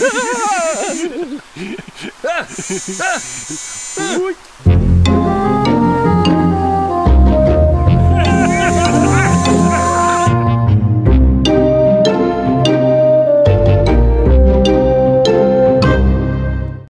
Ui.